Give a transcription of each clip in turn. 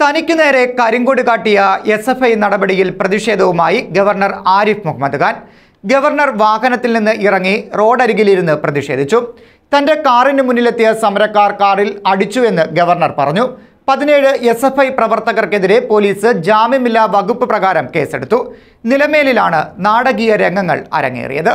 തനിക്കു നേരെ കരിങ്കൊടി കാട്ടിയ എസ് എഫ് ഐ നടപടിയിൽ പ്രതിഷേധവുമായി ഗവർണർ ആരിഫ് മുഹമ്മദ് ഖാൻ. ഗവർണർ വാഹനത്തിൽ നിന്ന് ഇറങ്ങി റോഡരികിലിരുന്ന് പ്രതിഷേധിച്ചു. തന്റെ കാറിന് മുന്നിലെത്തിയ സമരക്കാർ കാറിൽ അടിച്ചുവെന്ന് ഗവർണർ പറഞ്ഞു. പതിനേഴ് എസ് എഫ് ഐ പ്രവർത്തകർക്കെതിരെ പോലീസ് ജാമ്യമില്ലാ വകുപ്പ് പ്രകാരം കേസെടുത്തു. നിലമേലിലാണ് നാടകീയ രംഗങ്ങൾ അരങ്ങേറിയത്.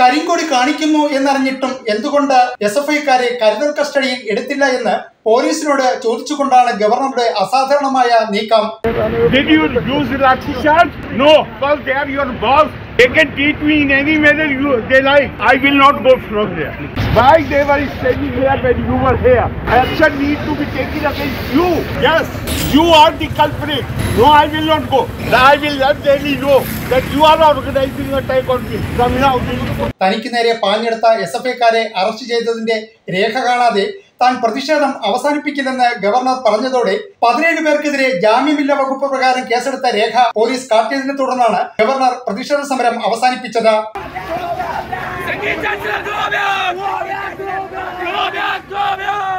കരിങ്കൊടി കാണിക്കുന്നു എന്നറിഞ്ഞിട്ടും എന്തുകൊണ്ട് എസ് എഫ് ഐക്കാരെ കരുതൽ കസ്റ്റഡിയിൽ എടുത്തില്ല എന്ന് പോലീസിനോട് ചോദിച്ചുകൊണ്ടാണ് ഗവർണറുടെ അസാധാരണമായ നീക്കം. They can treat me in any manner you, they like. I will not go from there. Why they were standing here when you were here? Action need to be taken against you. Yes, you are the culprit. No, I will not go. I will let Delhi know that you are organizing attack on me. തനിക്ക് നേരെ പാഞ്ഞെടുത്ത S F ഐക്കാരെ arrest ചെയ്തതിന്റെ രേഖ കാണാതെ താൻ പ്രതിഷേധം അവസാനിപ്പിക്കില്ലെന്ന് governor പറഞ്ഞതോടെ പതിനേഴ് പേർക്കെതിരെ ജാമ്യമില്ല വകുപ്പ് പ്രകാരം കേസെടുത്ത രേഖ പോലീസ് കാട്ടിയതിനെ തുടർന്നാണ് ഗവർണർ പ്രതിഷേധ സമരം അവസാനിപ്പിച്ചത്. No,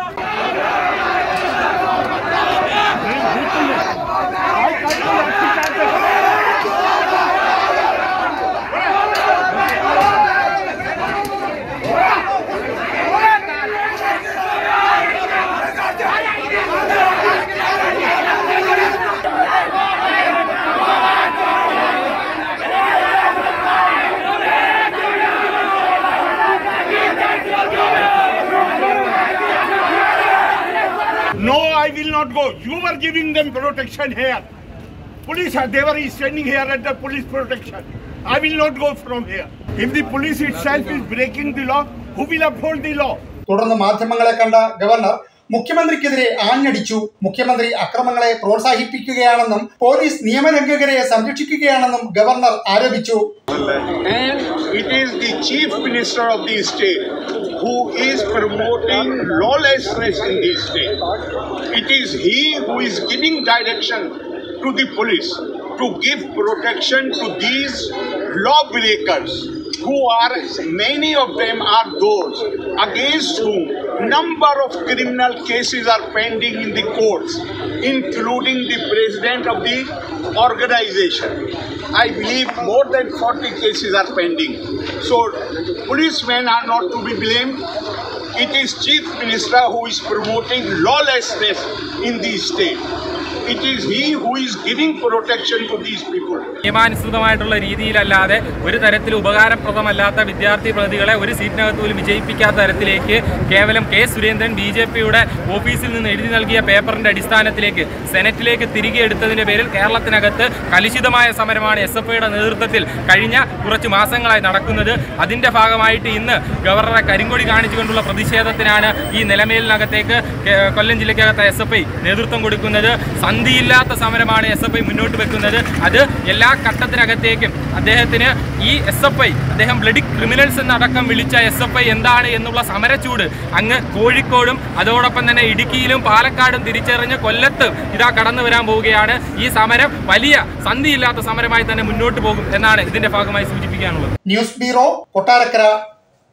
I will not go. You were giving them protection here. Police, are- they were standing here at the police protection. I will not go from here. If the police itself is breaking the law, who will uphold the law? തുടർന്ന് മാധ്യമങ്ങളെ കണ്ട governor മുഖ്യമന്ത്രിക്കെതിരെ ആഞ്ഞടിച്ചു മുഖ്യമന്ത്രി അക്രമങ്ങളെ പ്രോത്സാഹിപ്പിക്കുകയാണെന്നും police നിയമലംഘകരെ സംരക്ഷിക്കുകയാണെന്നും ഗവർണർ ആരോപിച്ചു and it is the chief minister of the state who is promoting lawlessness in the state. It is he who is giving direction to the police to give protection to these lawbreakers who are many of them are those against whom number of criminal cases are pending in the courts including the president of the organization. I believe more than 40 cases are pending. So policemen are not to be blamed. It is chief minister who is promoting lawlessness in the state it is he who is giving protection to these people. നിയമാനുസൃതമായിട്ടുള്ള രീതിയിലല്ലാതെ ഒരു തരത്തിൽ ഉപകാരപ്രദമല്ലാത്ത വിദ്യാർത്ഥി പ്രതികളെ ഒരു സീറ്റിനകത്ത് പോലും വിജയിപ്പിക്കാത്ത തരത്തിലേക്ക് കേവലം കെ സുരേന്ദ്രൻ ബി ജെ പിയുടെ ഓഫീസിൽ നിന്ന് എഴുതി നൽകിയ പേപ്പറിന്റെ അടിസ്ഥാനത്തിലേക്ക് സെനറ്റിലേക്ക് തിരികെ എടുത്തതിന്റെ പേരിൽ കേരളത്തിനകത്ത് കലുഷിതമായ സമരമാണ് എസ് എഫ് ഐയുടെ നേതൃത്വത്തിൽ കഴിഞ്ഞ കുറച്ച് മാസങ്ങളായി നടക്കുന്നത്. അതിന്റെ ഭാഗമായിട്ട് ഇന്ന് ഗവർണറെ കരിങ്കൊടി കാണിച്ചുകൊണ്ടുള്ള പ്രതിഷേധത്തിനാണ് ഈ നിലമേലിനകത്തേക്ക് കൊല്ലം ജില്ലയ്ക്കകത്ത് എസ് എഫ് ഐ നേതൃത്വം കൊടുക്കുന്നത്. സന്ധിയില്ലാത്ത സമരമാണ് എസ് എഫ് ഐ മുന്നോട്ട് വെക്കുന്നത്. അത് എല്ലാ ഘട്ടത്തിനകത്തേക്കും അദ്ദേഹത്തിന് ഈ എസ് എഫ് ഐ അദ്ദേഹം ബ്ലഡി ക്രിമിനൽസ് എന്നടക്കം വിളിച്ച എസ് എഫ് ഐ എന്താണ് എന്നുള്ള സമരച്ചൂട് അങ്ങ് കോഴിക്കോടും അതോടൊപ്പം തന്നെ ഇടുക്കിയിലും പാലക്കാടും തിരിച്ചറിഞ്ഞ് കൊല്ലത്ത് ഇതാ കടന്നു വരാൻ പോവുകയാണ്. ഈ സമരം വലിയ സന്ധിയില്ലാത്ത സമരമായി തന്നെ മുന്നോട്ട് പോകും എന്നാണ് ഇതിന്റെ ഭാഗമായി സൂചിപ്പിക്കാനുള്ളത്. News bureau Kottarakkara.